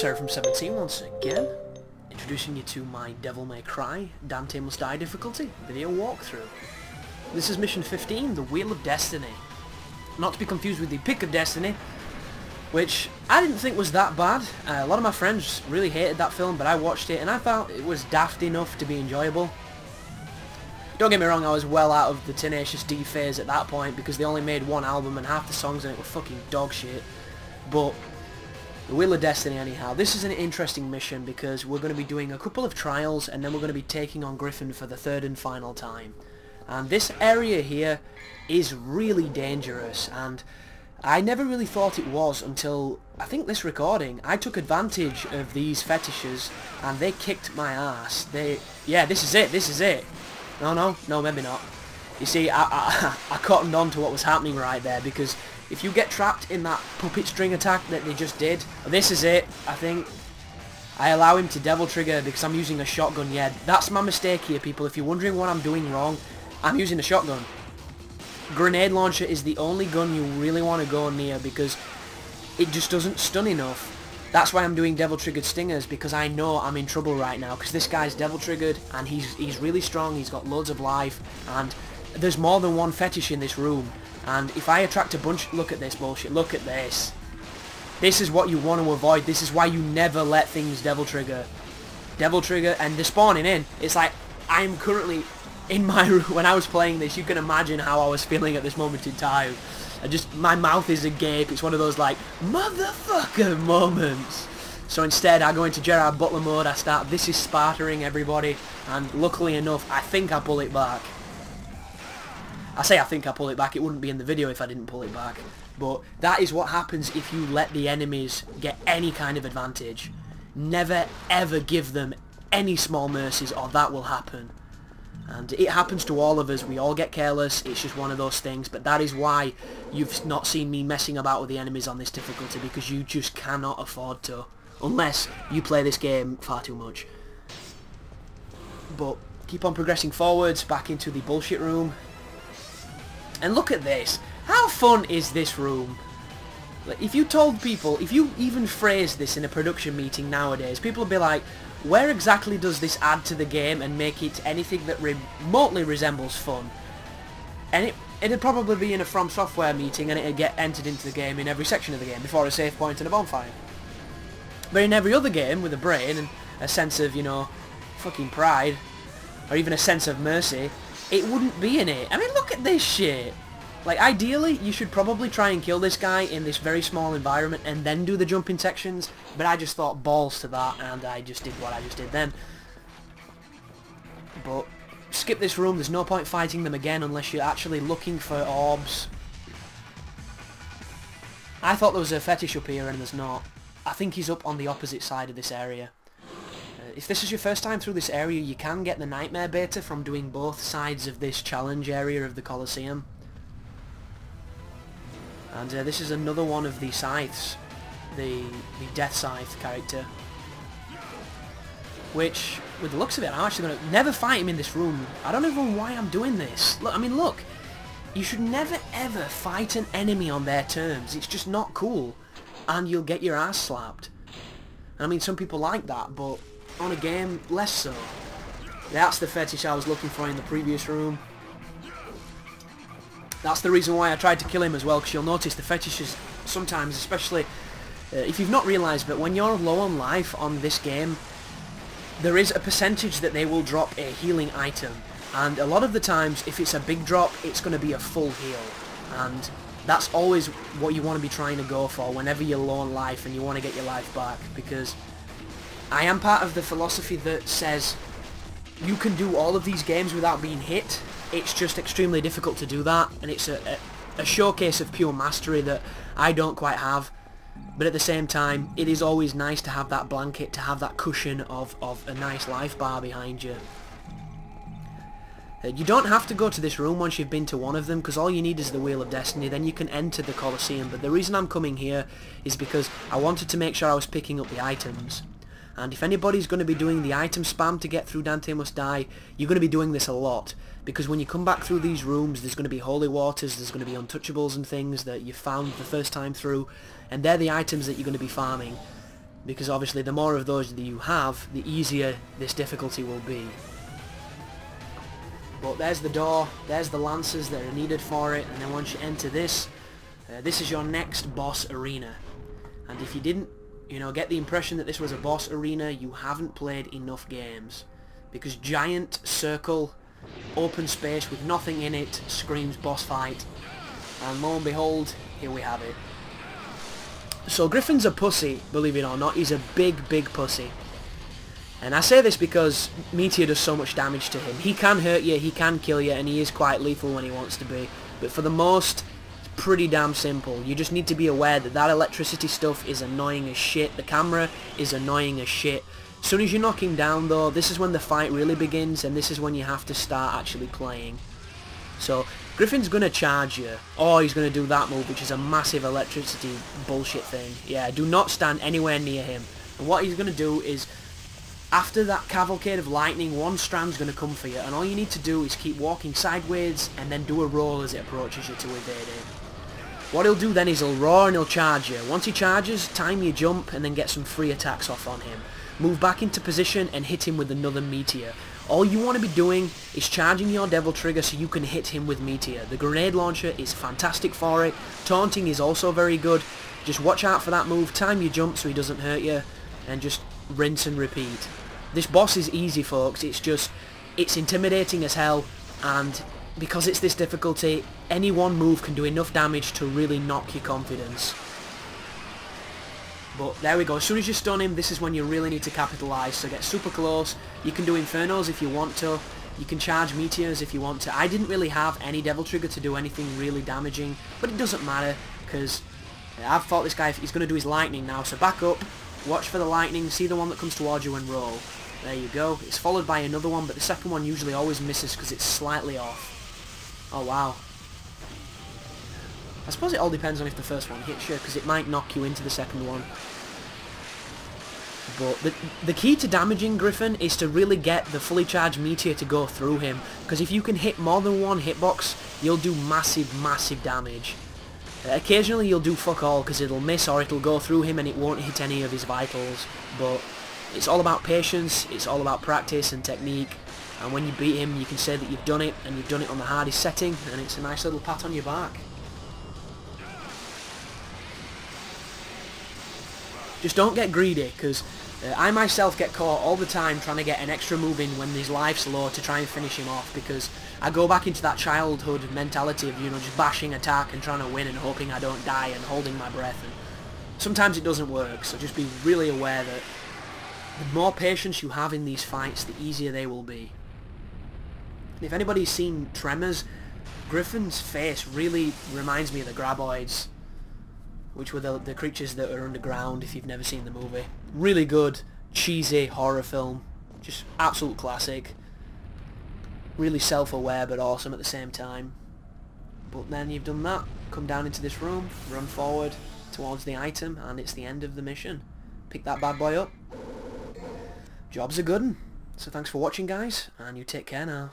Seraphim17 once again, introducing you to my Devil May Cry Dante Must Die difficulty video walkthrough. This is mission 15, the Wheel of Destiny. Not to be confused with the Pick of Destiny, which I didn't think was that bad. Uh, a lot of my friends really hated that film, but I watched it and I thought it was daft enough to be enjoyable. Don't get me wrong, I was well out of the Tenacious D phase at that point because they only made one album and half the songs in it were fucking dog shit. But the Wheel of Destiny anyhow. This is an interesting mission because we're going to be doing a couple of trials and then we're going to be taking on Griffon for the third and final time. And this area here is really dangerous and I never really thought it was until I think this recording. I took advantage of these fetishes and they kicked my ass. They, yeah, this is it, this is it. No, no, no, maybe not. You see, I, I, I cottoned on to what was happening right there because if you get trapped in that puppet string attack that they just did, this is it, I think. I allow him to devil trigger because I'm using a shotgun, yeah. That's my mistake here, people. If you're wondering what I'm doing wrong, I'm using a shotgun. Grenade launcher is the only gun you really want to go near because it just doesn't stun enough. That's why I'm doing devil triggered stingers because I know I'm in trouble right now because this guy's devil triggered and he's he's really strong, he's got loads of life and there's more than one fetish in this room and if I attract a bunch... Look at this bullshit. Look at this. This is what you want to avoid. This is why you never let things devil trigger. Devil trigger and they're spawning in. It's like I'm currently in my room. When I was playing this, you can imagine how I was feeling at this moment in time. I just... My mouth is agape. It's one of those like, motherfucker moments. So instead, I go into Gerard Butler mode. I start, this is spartering everybody. And luckily enough, I think I pull it back. I say I think I pull it back, it wouldn't be in the video if I didn't pull it back. But that is what happens if you let the enemies get any kind of advantage. Never ever give them any small mercies or that will happen. And it happens to all of us, we all get careless, it's just one of those things, but that is why you've not seen me messing about with the enemies on this difficulty, because you just cannot afford to, unless you play this game far too much. But keep on progressing forwards, back into the bullshit room, and look at this. How fun is this room? Like, if you told people, if you even phrase this in a production meeting nowadays, people would be like, where exactly does this add to the game and make it anything that remotely resembles fun? And it, it'd probably be in a From Software meeting and it'd get entered into the game in every section of the game before a save point and a bonfire. But in every other game with a brain and a sense of, you know, fucking pride, or even a sense of mercy, it wouldn't be in it. I mean, look at this shit. Like, ideally, you should probably try and kill this guy in this very small environment and then do the jumping sections, but I just thought balls to that, and I just did what I just did then. But, skip this room, there's no point fighting them again unless you're actually looking for orbs. I thought there was a fetish up here, and there's not. I think he's up on the opposite side of this area. If this is your first time through this area, you can get the Nightmare Beta from doing both sides of this challenge area of the Colosseum. And uh, this is another one of the Scythes, the, the Death Scythe character. Which, with the looks of it, I'm actually going to never fight him in this room. I don't even know why I'm doing this. Look, I mean, look. You should never ever fight an enemy on their terms. It's just not cool. And you'll get your ass slapped. I mean, some people like that, but on a game, less so. That's the fetish I was looking for in the previous room. That's the reason why I tried to kill him as well, because you'll notice the fetishes sometimes, especially uh, if you've not realised, but when you're low on life on this game, there is a percentage that they will drop a healing item. And a lot of the times, if it's a big drop, it's going to be a full heal. And that's always what you want to be trying to go for whenever you're low on life and you want to get your life back, because I am part of the philosophy that says you can do all of these games without being hit. It's just extremely difficult to do that, and it's a, a, a showcase of pure mastery that I don't quite have. But at the same time, it is always nice to have that blanket, to have that cushion of, of a nice life bar behind you. Uh, you don't have to go to this room once you've been to one of them, because all you need is the Wheel of Destiny, then you can enter the Colosseum. But the reason I'm coming here is because I wanted to make sure I was picking up the items. And if anybody's going to be doing the item spam to get through Dante Must Die, you're going to be doing this a lot. Because when you come back through these rooms, there's going to be holy waters, there's going to be untouchables and things that you found the first time through. And they're the items that you're going to be farming. because obviously the more of those that you have, the easier this difficulty will be. But there's the door, there's the lances that are needed for it, and then once you enter this, uh, this is your next boss arena. And if you didn't, you know, get the impression that this was a boss arena, you haven't played enough games. Because giant circle, open space with nothing in it screams boss fight. And lo and behold, here we have it. So Griffon's a pussy, believe it or not. He's a big, big pussy. And I say this because Meteor does so much damage to him. He can hurt you, he can kill you, and he is quite lethal when he wants to be. But for the most, pretty damn simple. You just need to be aware that that electricity stuff is annoying as shit. The camera is annoying as shit. As soon as you knock him down though, this is when the fight really begins, and this is when you have to start actually playing. So, Griffon's going to charge you. Or he's going to do that move, which is a massive electricity bullshit thing. Yeah, do not stand anywhere near him. And what he's going to do is after that cavalcade of lightning, one strand's going to come for you, and all you need to do is keep walking sideways and then do a roll as it approaches you to evade it. What he'll do then is he'll roar and he'll charge you. Once he charges, time your jump and then get some free attacks off on him. Move back into position and hit him with another meteor. All you want to be doing is charging your Devil Trigger so you can hit him with Meteor. The grenade launcher is fantastic for it. Taunting is also very good. Just watch out for that move, time your jump so he doesn't hurt you, and just rinse and repeat. This boss is easy, folks. It's just, it's intimidating as hell, and because it's this difficulty, any one move can do enough damage to really knock your confidence. But there we go, as soon as you stun him, this is when you really need to capitalise. So get super close, you can do Infernos if you want to, you can charge Meteors if you want to. I didn't really have any Devil Trigger to do anything really damaging, but it doesn't matter, because I've fought this guy, he's going to do his Lightning now, so back up, watch for the Lightning, see the one that comes towards you and roll. There you go. It's followed by another one, but the second one usually always misses because it's slightly off. Oh, wow. I suppose it all depends on if the first one hits you, because it might knock you into the second one. But the, the key to damaging Griffon is to really get the fully charged meteor to go through him, because if you can hit more than one hitbox, you'll do massive, massive damage. Uh, occasionally you'll do fuck all, because it'll miss or it'll go through him and it won't hit any of his vitals, but it's all about patience, it's all about practice and technique, and when you beat him you can say that you've done it, and you've done it on the hardest setting, and it's a nice little pat on your back. Just don't get greedy, because uh, I myself get caught all the time trying to get an extra move in when his life's low to try and finish him off, because I go back into that childhood mentality of, you know, just bashing attack and trying to win and hoping I don't die and holding my breath, and sometimes it doesn't work, so just be really aware that the more patience you have in these fights, the easier they will be. If anybody's seen Tremors, Griffon's face really reminds me of the Graboids, which were the, the creatures that are underground if you've never seen the movie. Really good, cheesy horror film. Just absolute classic. Really self-aware but awesome at the same time. But then you've done that, come down into this room, run forward towards the item, and it's the end of the mission. Pick that bad boy up, job's a good one. So thanks for watching guys, and you take care now.